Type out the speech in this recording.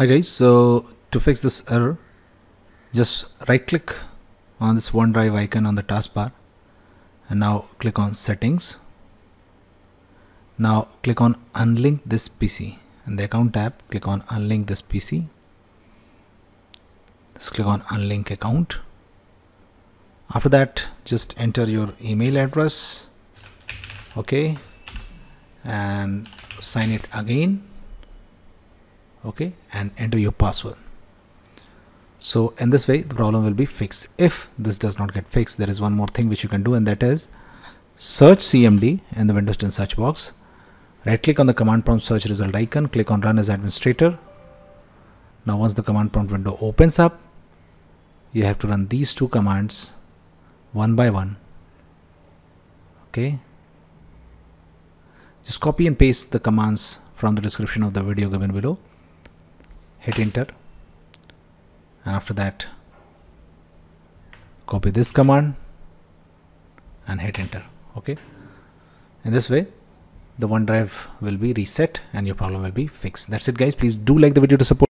hi guys so to fix this error just right click on this OneDrive icon on the taskbar and now click on settings. Now click on unlink this PC in the account tab click on unlink this PC just click on unlink account. After that just enter your email address okay and sign it again okay and enter your password. So in this way the problem will be fixed. If this does not get fixed there is one more thing which you can do and that is search cmd in the windows 10 search box. Right click on the command prompt search result icon click on run as administrator. Now once the command prompt window opens up you have to run these two commands one by one. Okay? Just copy and paste the commands from the description of the video given below hit enter. And after that copy this command and hit enter okay? In this way the OneDrive will be reset and your problem will be fixed. That's it guys. Please do like the video to support